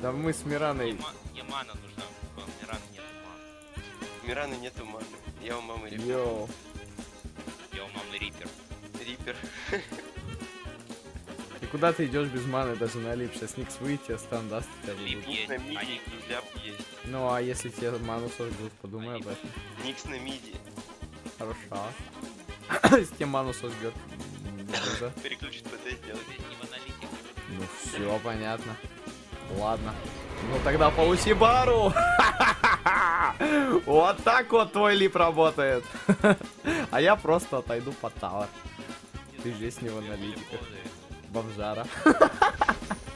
Да мы с Мираной... Мне, ма- мне мана нужна, у Мирана нет маны. У Мираны нету маны. Я у мамы Рипер. Йоу. Я у мамы Рипер. Рипер. И куда ты идешь без маны, даже на лип? Сейчас Никс выйти, стан даст бы. Лип есть, На а миди Ник ляп есть. Ну а если тебе ману сожгут, подумай об этом. Никс на миди. Хорошо. Если тебе ману сожгет. Переключить ПД сделать. здесь не в аналитике. Ну все понятно. Ладно. Ну тогда по Усибару! Вот так вот твой лип работает. А я просто отойду по тавер. Ты здесь не в аналитиках. Бомжара.